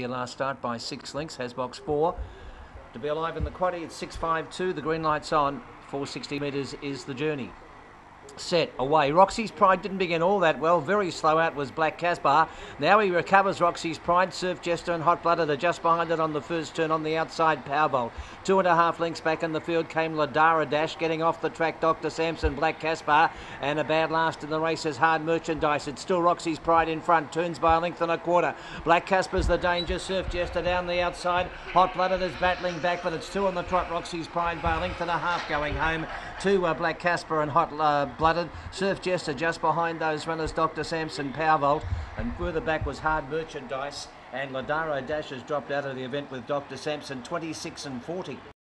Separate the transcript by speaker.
Speaker 1: Your last start by six links has box four. To be alive in the quaddy it's 6.52, the green light's on. 460 metres is the journey set away. Roxy's Pride didn't begin all that well. Very slow out was Black Caspar. Now he recovers Roxy's Pride. Surf Jester and Hot Blooded are just behind it on the first turn on the outside. Powerbolt. Two and a half lengths back in the field came Ladara Dash getting off the track. Dr. Sampson, Black Caspar, and a bad last in the race is Hard Merchandise. It's still Roxy's Pride in front. Turns by a length and a quarter. Black Caspar's the danger. Surf Jester down the outside. Hot Blooded is battling back, but it's two on the trot. Roxy's Pride by a length and a half going home. Two uh, Black Casper and Hot uh, Blooded. Surf Jester just behind those runners, Dr. Sampson Powervolt. And further back was Hard Merchandise. And Ladaro Dash has dropped out of the event with Dr. Sampson 26 and 40.